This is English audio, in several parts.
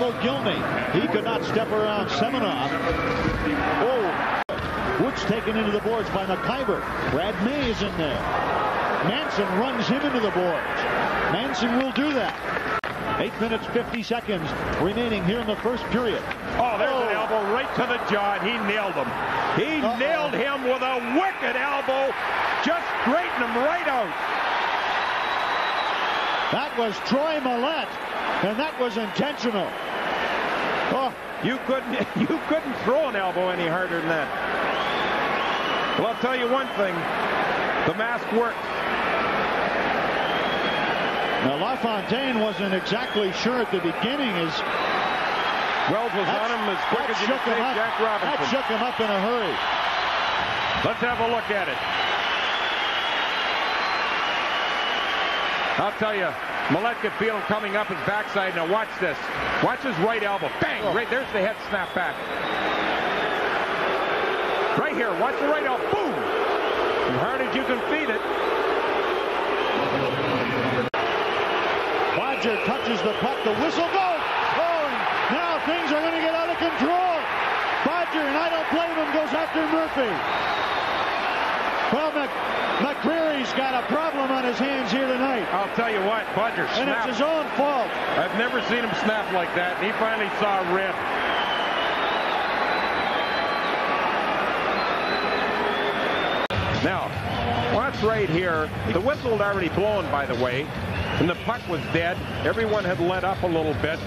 Mogilny. He could not step around Semenoff. Oh, Woods taken into the boards by Maciver. Brad May is in there. Manson runs him into the boards. Manson will do that. 8 minutes 50 seconds remaining here in the first period. Oh, there's oh. an elbow right to the jaw, and he nailed him. He uh -oh. nailed him with a wicked elbow. Just straightened him right out. That was Troy Mallette, and that was intentional. Oh, you couldn't you couldn't throw an elbow any harder than that. Well, I'll tell you one thing. The mask worked. Now, LaFontaine wasn't exactly sure at the beginning as Wells was on him as quick as you could Jack Robinson. That shook him up in a hurry. Let's have a look at it. I'll tell you, feel him coming up his backside. Now watch this. Watch his right elbow. Bang! Oh. Right there's the head snap back. Right here. Watch the right elbow. Boom! As hard as you can feed it. Bodger touches the puck. The whistle goes. Oh, now things are going to get out of control. Bodger, and I don't blame him, goes after Murphy. Well, Mc, McCreary's got a problem on his hands here tonight. I'll tell you what, Bodger snapped. And it's his own fault. I've never seen him snap like that, and he finally saw red. Now, watch right here. The whistle had already blown, by the way and the puck was dead. Everyone had let up a little bit.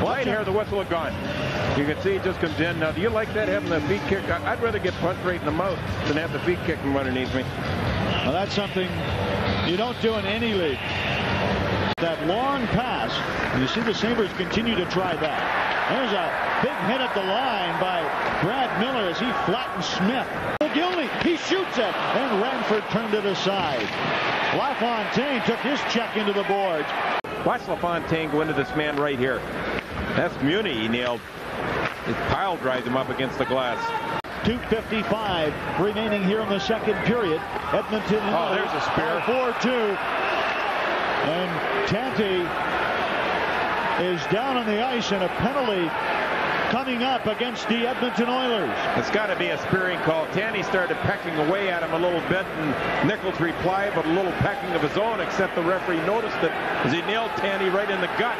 Right here, the whistle had gone. You can see it just comes in. Now, do you like that, having the feet kick? I'd rather get punched right in the mouth than have the feet kick from underneath me. That's something you don't do in any league. That long pass, you see the Sabres continue to try that. There's a big hit at the line by Brad Miller as he flattens Smith. Gilney, he shoots it, and Ranford turned it aside. LaFontaine took his check into the boards. Watch LaFontaine go into this man right here. That's Muni he nailed. His pile drives him up against the glass. 2.55 remaining here in the second period. Edmonton oh, there's a spear. 4-2. And Tanti is down on the ice and a penalty coming up against the Edmonton Oilers. It's got to be a spearing call. Tanti started pecking away at him a little bit, and Nicholls replied with a little pecking of his own, except the referee noticed it as he nailed Tanti right in the gut.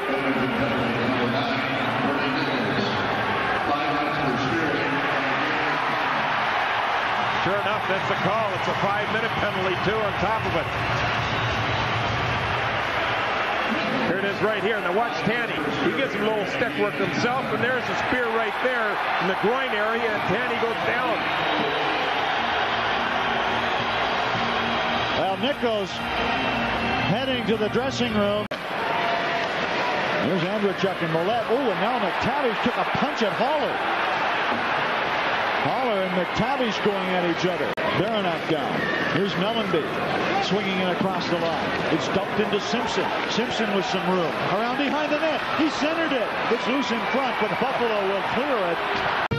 Enough, the call. It's a five-minute penalty, too, on top of it. Here it is right here. Now watch Tanny. He gets a little stick work himself, and there's a spear right there in the groin area, and Tanti goes down. Well, Nicholls heading to the dressing room. There's Andreychuk and Mallette. Oh, and now MacTavish took a punch at Haller. Haller and MacTavish going at each other. Beranek down. Here's Mellanby swinging it across the line. It's dumped into Simpson. Simpson with some room. Around behind the net. He centered it. It's loose in front, but Buffalo will clear it.